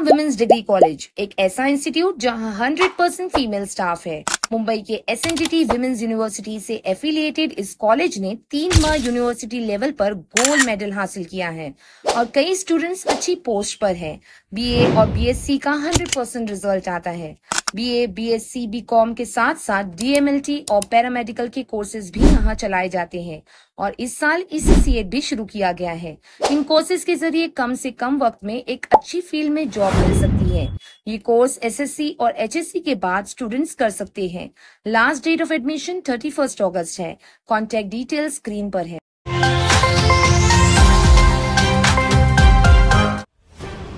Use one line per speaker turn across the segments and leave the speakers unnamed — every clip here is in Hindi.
विमेंस डिग्री कॉलेज एक ऐसा इंस्टीट्यूट जहाँ 100 परसेंट फीमेल स्टाफ है मुंबई के एस एन वुमेन्स यूनिवर्सिटी से एफिलिएटेड इस कॉलेज ने तीन बार यूनिवर्सिटी लेवल पर गोल्ड मेडल हासिल किया है और कई स्टूडेंट्स अच्छी पोस्ट पर हैं। बीए और बीएससी का 100 परसेंट रिज़ल्ट आता है बीए, बीएससी, बीकॉम के साथ साथ डीएमएलटी और पैरामेडिकल के कोर्सेज भी यहाँ चलाए जाते हैं। और इस साल ईसीसीए भी शुरू किया गया है। इन कोर्सेज के ज़रिए कम से कम वक्त में एक अच्छी फ़ील्ड में जॉब मिल सकती है। ये कोर्स एसएससी और एचएससी के बाद स्टूडेंट्स कर सकते हैं। Last date of admission thirty first August है। कॉन्टेक्ट डिटेल स्क्रीन पर है।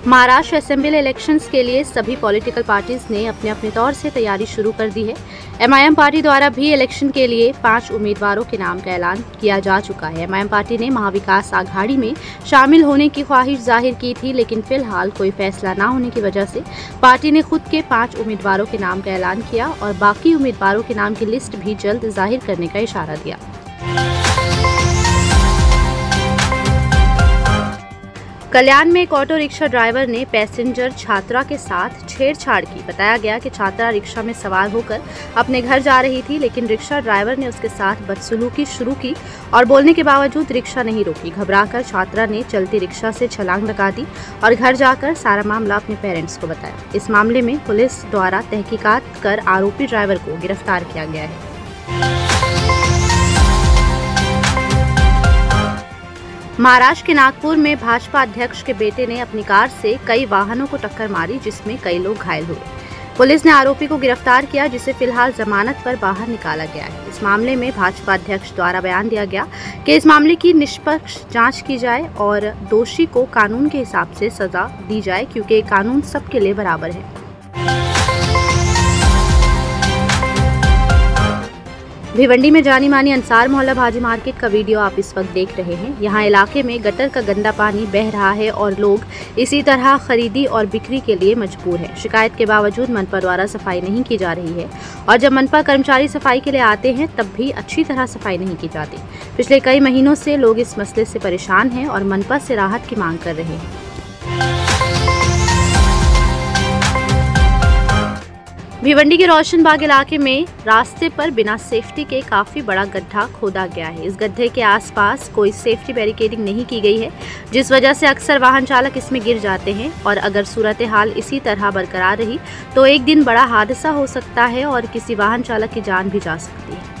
महाराष्ट्र असेंबली इलेक्शंस के लिए सभी पॉलिटिकल पार्टीज़ ने अपने अपने तौर से तैयारी शुरू कर दी है। एमआईएम पार्टी द्वारा भी इलेक्शन के लिए पाँच उम्मीदवारों के नाम का ऐलान किया जा चुका है। एमआईएम पार्टी ने महाविकास आघाड़ी में शामिल होने की ख्वाहिश ज़ाहिर की थी, लेकिन फ़िलहाल कोई फैसला न होने की वजह से पार्टी ने खुद के पाँच उम्मीदवारों के नाम का ऐलान किया और बाकी उम्मीदवारों के नाम की लिस्ट भी जल्द ज़ाहिर करने का इशारा दिया। कल्याण में एक ऑटो रिक्शा ड्राइवर ने पैसेंजर छात्रा के साथ छेड़छाड़ की। बताया गया कि छात्रा रिक्शा में सवार होकर अपने घर जा रही थी, लेकिन रिक्शा ड्राइवर ने उसके साथ बदसलूकी शुरू की और बोलने के बावजूद रिक्शा नहीं रोकी। घबराकर छात्रा ने चलती रिक्शा से छलांग लगा दी और घर जाकर सारा मामला अपने पेरेंट्स को बताया। इस मामले में पुलिस द्वारा तहकीकात कर आरोपी ड्राइवर को गिरफ़्तार किया गया है। महाराष्ट्र के नागपुर में भाजपा अध्यक्ष के बेटे ने अपनी कार से कई वाहनों को टक्कर मारी, जिसमें कई लोग घायल हुए। पुलिस ने आरोपी को गिरफ़्तार किया, जिसे फ़िलहाल जमानत पर बाहर निकाला गया है। इस मामले में भाजपा अध्यक्ष द्वारा बयान दिया गया कि इस मामले की निष्पक्ष जाँच की जाए और दोषी को कानून के हिसाब से सजा दी जाए, क्योंकि कानून सबके लिए बराबर है। भिवंडी में जानी मानी अंसार मोहल्ला भाजी मार्केट का वीडियो आप इस वक्त देख रहे हैं। यहाँ इलाके में गटर का गंदा पानी बह रहा है और लोग इसी तरह खरीदी और बिक्री के लिए मजबूर हैं। शिकायत के बावजूद मनपा द्वारा सफ़ाई नहीं की जा रही है और जब मनपा कर्मचारी सफ़ाई के लिए आते हैं, तब भी अच्छी तरह सफ़ाई नहीं की जाती। पिछले कई महीनों से लोग इस मसले से परेशान हैं और मनपा से राहत की मांग कर रहे हैं। भिवंडी के रोशनबाग इलाके में रास्ते पर बिना सेफ्टी के काफ़ी बड़ा गड्ढा खोदा गया है। इस गड्ढे के आसपास कोई सेफ्टी बैरिकेडिंग नहीं की गई है, जिस वजह से अक्सर वाहन चालक इसमें गिर जाते हैं और अगर सूरत हाल इसी तरह बरकरार रही तो एक दिन बड़ा हादसा हो सकता है और किसी वाहन चालक की जान भी जा सकती है।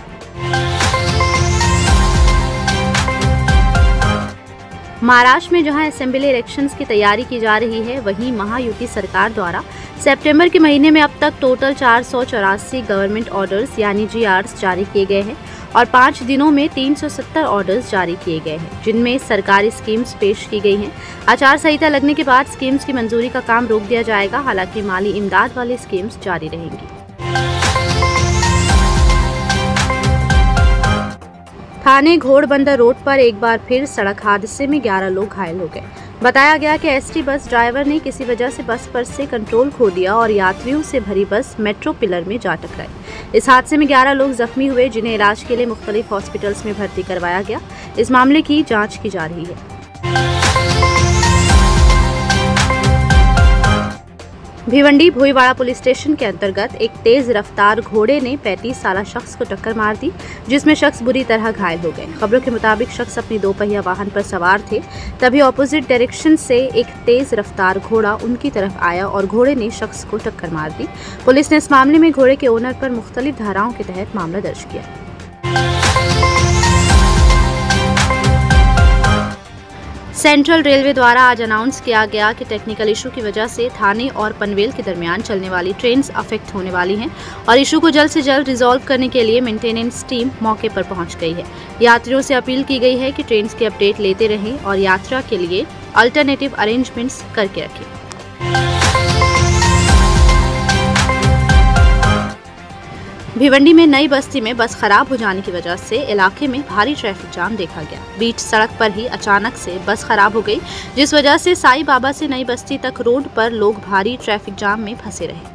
महाराष्ट्र में जहाँ असेंबली इलेक्शंस की तैयारी की जा रही है, वहीं महायुति सरकार द्वारा सितंबर के महीने में अब तक टोटल चार सौ चौरासी गवर्नमेंट ऑर्डर्स, यानी जी जारी किए गए हैं और पाँच दिनों में 370 ऑर्डर्स जारी किए गए हैं, जिनमें सरकारी स्कीम्स पेश की गई हैं। आचार संहिता लगने के बाद स्कीम्स की मंजूरी का काम रोक दिया जाएगा, हालाँकि माली इमदाद वाली स्कीम्स जारी रहेंगी। थाने घोड़बंदर रोड पर एक बार फिर सड़क हादसे में 11 लोग घायल हो गए। बताया गया कि एसटी बस ड्राइवर ने किसी वजह से बस पर से कंट्रोल खो दिया और यात्रियों से भरी बस मेट्रो पिलर में जा टकराई। इस हादसे में 11 लोग जख्मी हुए, जिन्हें इलाज के लिए मुख्तलिफ़ हॉस्पिटल्स में भर्ती करवाया गया। इस मामले की जाँच की जा रही है। भिवंडी भोईवाड़ा पुलिस स्टेशन के अंतर्गत एक तेज रफ्तार घोड़े ने 35 साल शख्स को टक्कर मार दी, जिसमें शख्स बुरी तरह घायल हो गए। खबरों के मुताबिक शख्स अपनी दोपहिया वाहन पर सवार थे, तभी ऑपोजिट डायरेक्शन से एक तेज रफ्तार घोड़ा उनकी तरफ़ आया और घोड़े ने शख्स को टक्कर मार दी। पुलिस ने इस मामले में घोड़े के ओनर पर मुख्तलिफ़ धाराओं के तहत मामला दर्ज किया। सेंट्रल रेलवे द्वारा आज अनाउंस किया गया कि टेक्निकल इशू की वजह से थाने और पनवेल के दरमियान चलने वाली ट्रेन अफेक्ट होने वाली हैं और इशू को जल्द से जल्द रिजॉल्व करने के लिए मेंटेनेंस टीम मौके पर पहुँच गई है। यात्रियों से अपील की गई है कि ट्रेन की अपडेट लेते रहें और यात्रा के लिए अल्टरनेटिव अरेंजमेंट्स करके रखें। भिवंडी में नई बस्ती में बस खराब हो जाने की वजह से इलाके में भारी ट्रैफ़िक जाम देखा गया। बीच सड़क पर ही अचानक से बस खराब हो गई, जिस वजह से साई बाबा से नई बस्ती तक रोड पर लोग भारी ट्रैफ़िक जाम में फंसे रहे।